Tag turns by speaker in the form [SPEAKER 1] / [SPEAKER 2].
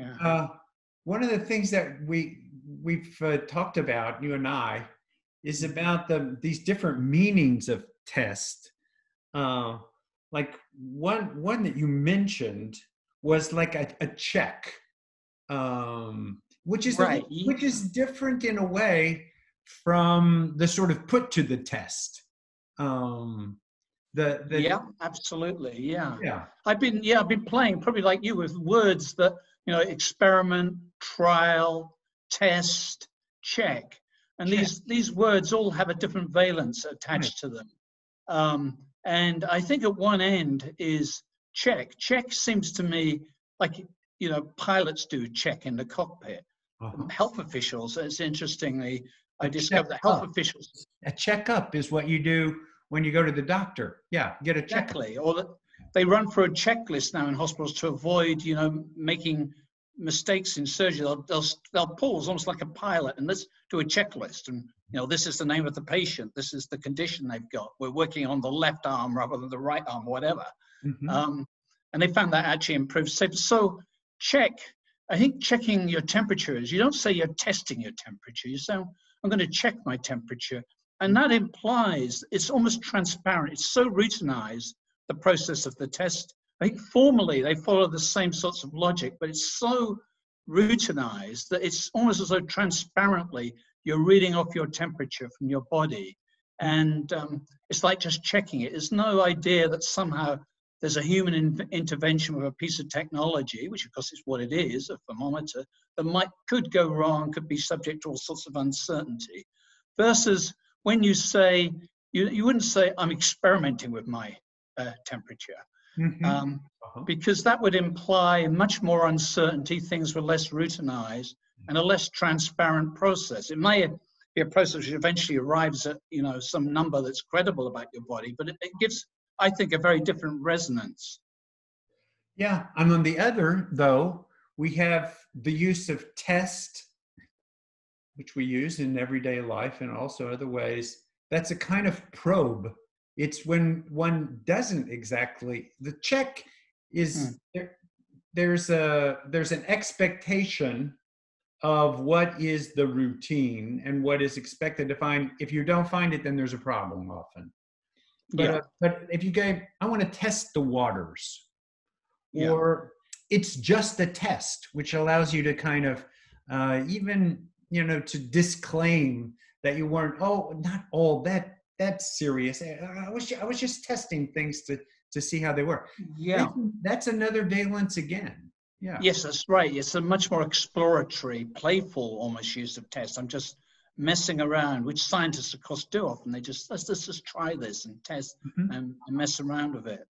[SPEAKER 1] Yeah.
[SPEAKER 2] Uh, one of the things that we we've uh, talked about, you and I, is about the these different meanings of test. Uh, like one one that you mentioned was like a, a check, um, which is a- which is different in a way from the sort of put to the test. Um, the, the
[SPEAKER 1] yeah, absolutely. Yeah.
[SPEAKER 2] yeah
[SPEAKER 1] I've been yeah, I've been playing probably like you with words that you know experiment, trial, test, check, and
[SPEAKER 2] Check.
[SPEAKER 1] these these words all have a different valence attached to them. Um, and I think at one end is check. Check seems to me like you know pilots do check in the cockpit.
[SPEAKER 2] uh-huh.
[SPEAKER 1] Health officials. It's interestingly, I
[SPEAKER 2] A
[SPEAKER 1] discovered that health officials
[SPEAKER 2] a checkup is what you do when you go to the doctor. Yeah, get a checkup.
[SPEAKER 1] Exactly. Or that they run through a checklist now in hospitals to avoid, you know, making mistakes in surgery. They'll, they'll, they'll pause almost like a pilot and let's do a checklist. And, you know, this is the name of the patient. This is the condition they've got. We're working on the left arm rather than the right arm, whatever.
[SPEAKER 2] Mhm.
[SPEAKER 1] Um, and they found that actually improves safety. So check. I think checking your temperature is, you don't say you're testing your temperature. You say, I'm going to check my temperature. And that implies it's almost transparent. It's so routinized, the process of the test. I think formally they follow the same sorts of logic, but it's so routinized that it's almost as though transparently you're reading off your temperature from your body. And um, it's like just checking it. There's no idea that somehow there's a human in- intervention with a piece of technology, which of course is what it is, a thermometer, that might could go wrong, could be subject to all sorts of uncertainty. Versus when you say, you, you wouldn't say, I'm experimenting with my uh, temperature,
[SPEAKER 2] Mhm.
[SPEAKER 1] um,
[SPEAKER 2] Uh-huh.
[SPEAKER 1] because that would imply much more uncertainty, things were less routinized, and a less transparent process. It may be a process which eventually arrives at you know some number that's credible about your body, but it, it gives, I think, a very different resonance.
[SPEAKER 2] Yeah, and on the other, though, we have the use of test, which we use in everyday life and also other ways. That's a kind of probe. It's when one doesn't exactly the check is
[SPEAKER 1] Hmm.
[SPEAKER 2] there, there's a there's an expectation of what is the routine and what is expected to find. If you don't find it, then there's a problem often. But,
[SPEAKER 1] Yeah.
[SPEAKER 2] uh, but if you go, I want to test the waters,
[SPEAKER 1] Yeah.
[SPEAKER 2] or it's just a test, which allows you to kind of uh, even you know to disclaim that you weren't. Oh, not all that that's serious. I I was I was just testing things to to see how they were.
[SPEAKER 1] Yeah.
[SPEAKER 2] That's, that's another valence again. Yeah.
[SPEAKER 1] Yes, that's right. It's a much more exploratory, playful almost use of test. I'm just messing around, which scientists of course do often. They just let's, let's just try this and test
[SPEAKER 2] Mhm.
[SPEAKER 1] and, and mess around with it.